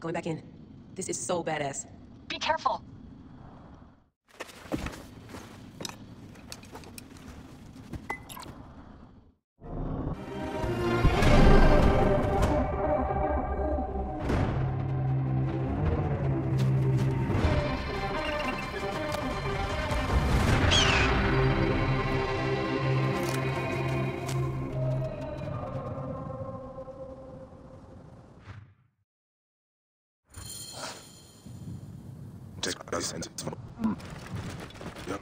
Going back in. This is so badass. Be careful. Ya,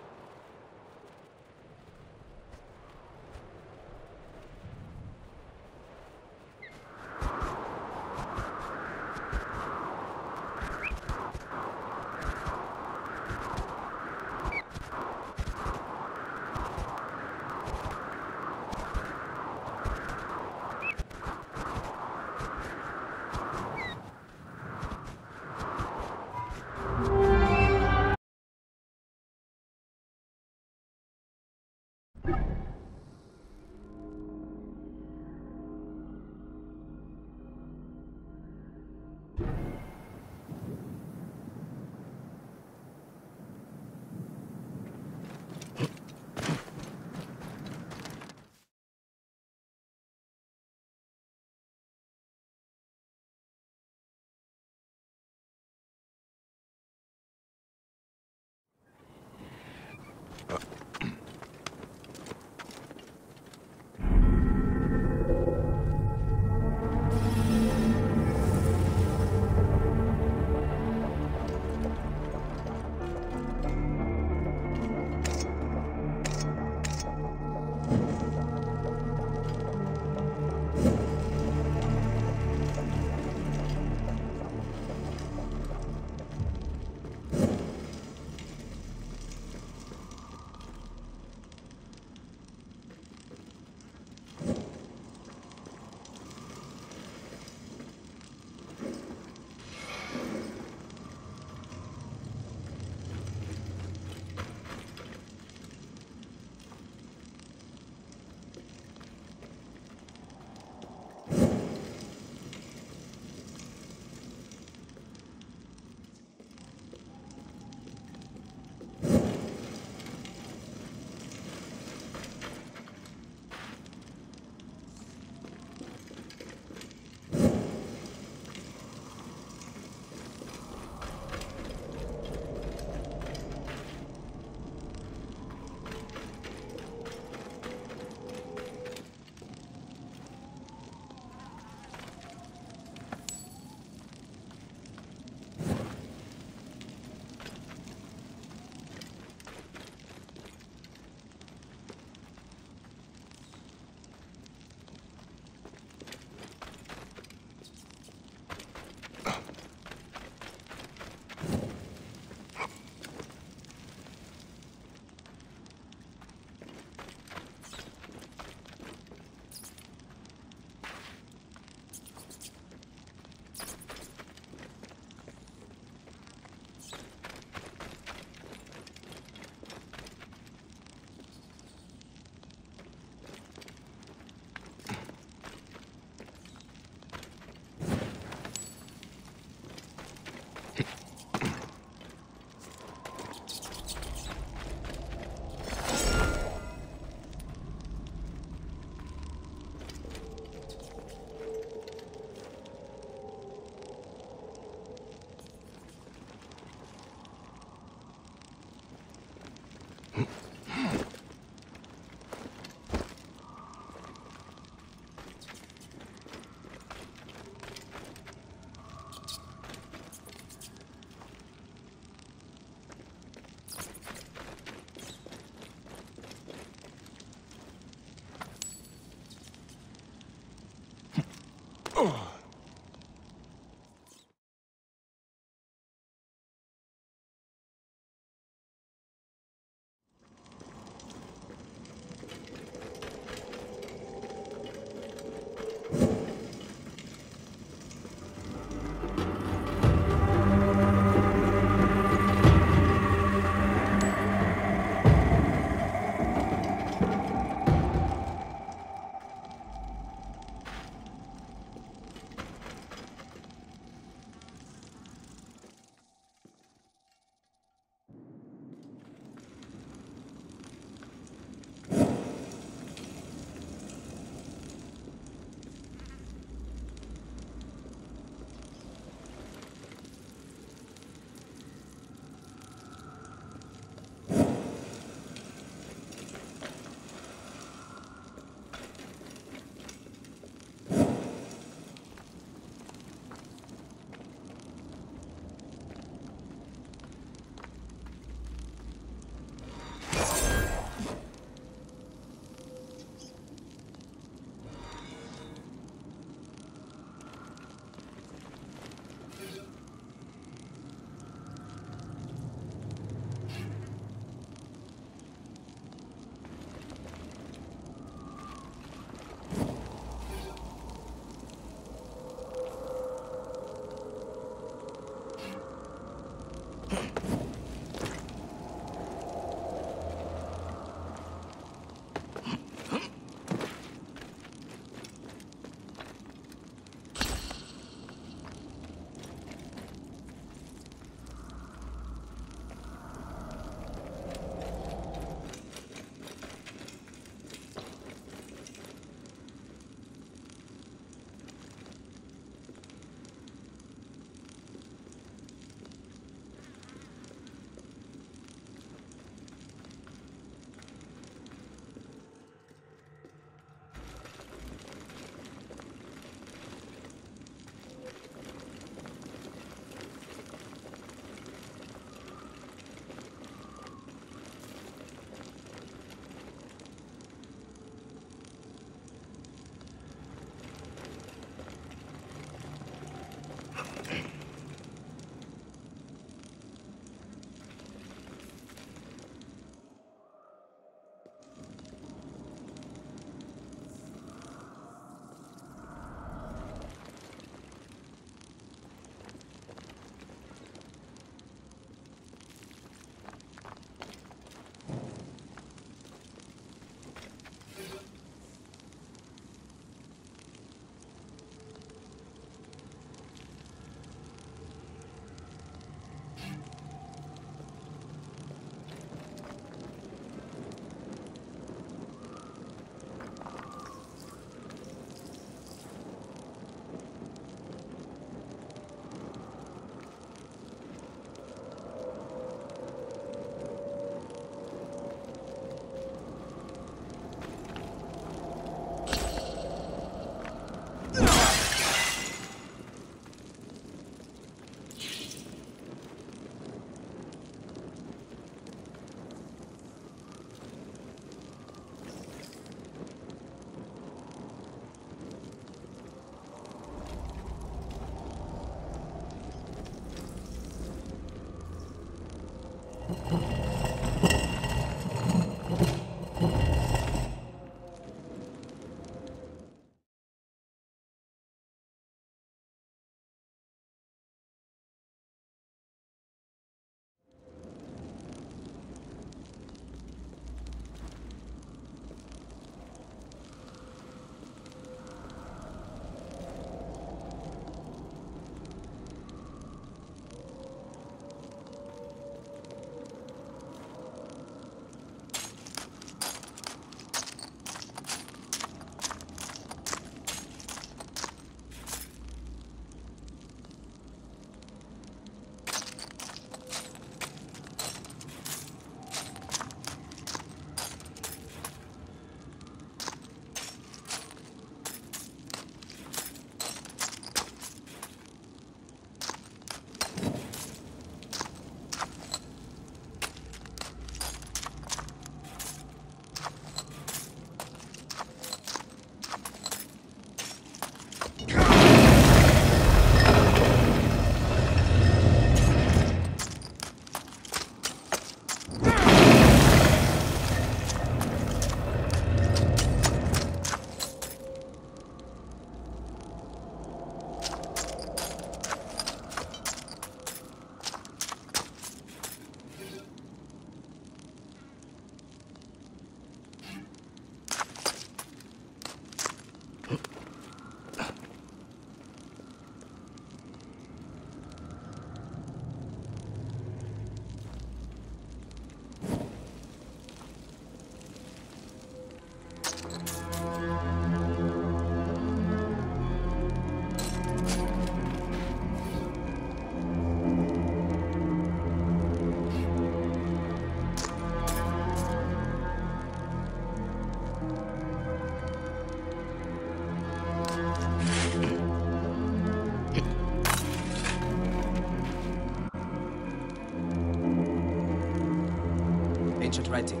writing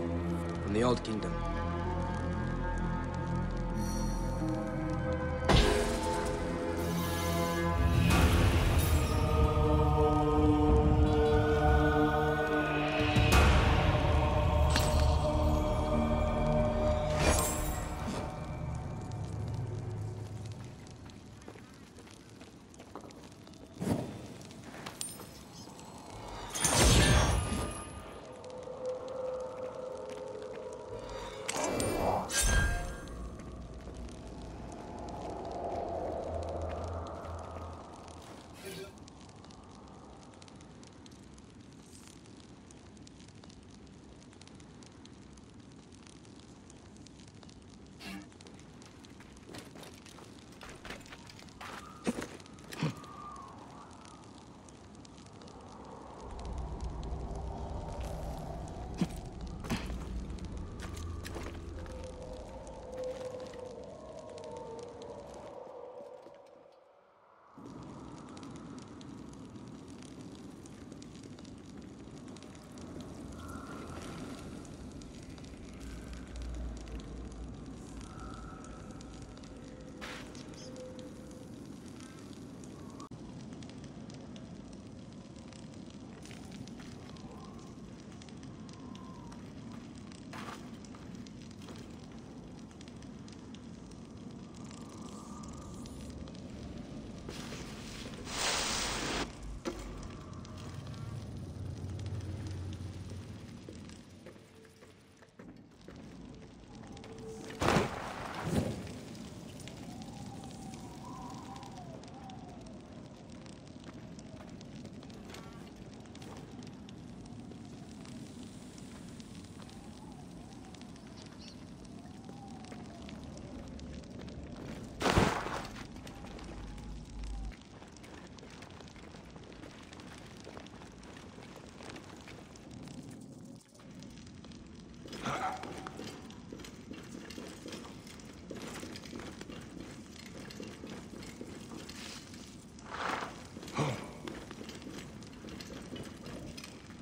from the Old Kingdom.